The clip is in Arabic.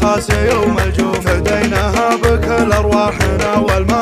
خاسي الجوف فديناها بكل أرواحنا والمال